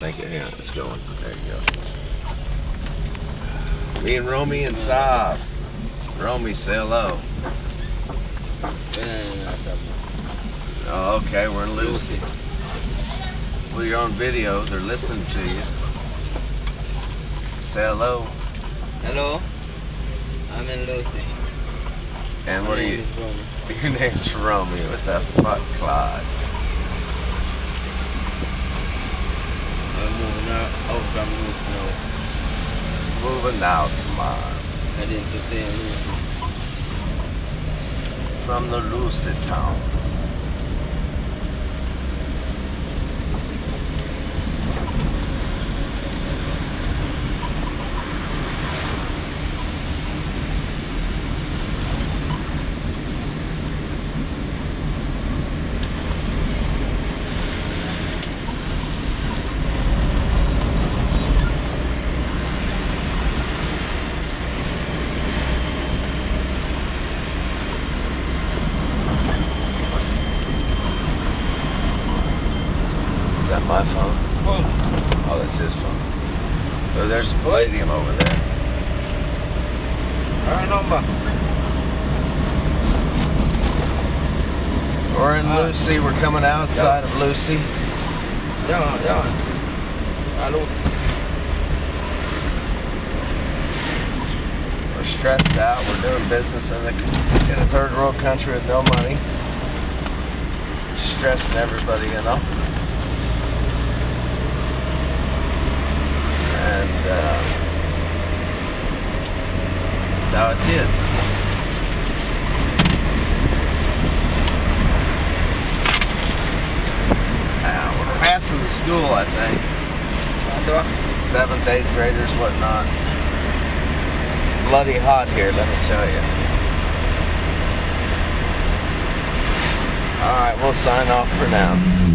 Thank you. Yeah, it's going. There you go. Me and Romy and Saab. Romy, say hello. Oh, okay, we're in Lucea. Well, you're on video. They're listening to you. Say hello. Hello, I'm in Lucea. And what My are you? Your name's Romy. What's that fuck, Clyde? I'm Oh, moving out from Lucea now. Moving out, come on. I didn't stay in From the Lucea town. Is that my phone? Oh, that's his phone. So there's a palladium over there. Our number. We're in Ah. Lucea. We're coming outside of Lucea. Yeah, yeah. Hello. We're stressed out. We're doing business in a, in a third world country with no money. Stressing everybody, you know. That's how it is. We're passing the school, I think. Seventh, eighth graders, whatnot. Bloody hot here, let me tell you. Alright, we'll sign off for now.